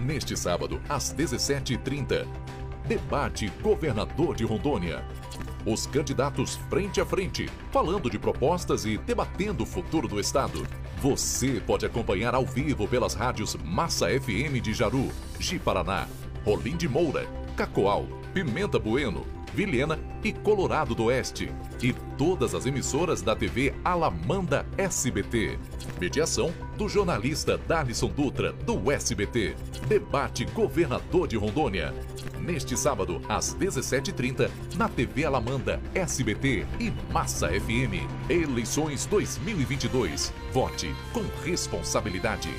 Neste sábado, às 17h30. Debate Governador de Rondônia. Os candidatos frente a frente, falando de propostas e debatendo o futuro do Estado. Você pode acompanhar ao vivo pelas rádios Massa FM de Jaru, Ji Paraná, Rolim de Moura, Cacoal, Pimenta Bueno, Vilhena e Colorado do Oeste. E todas as emissoras da TV Alamanda SBT. Mediação do jornalista Darlison Dutra, do SBT. Debate Governador de Rondônia. Neste sábado, às 17h30, na TV Alamanda, SBT e Massa FM. Eleições 2022. Vote com responsabilidade.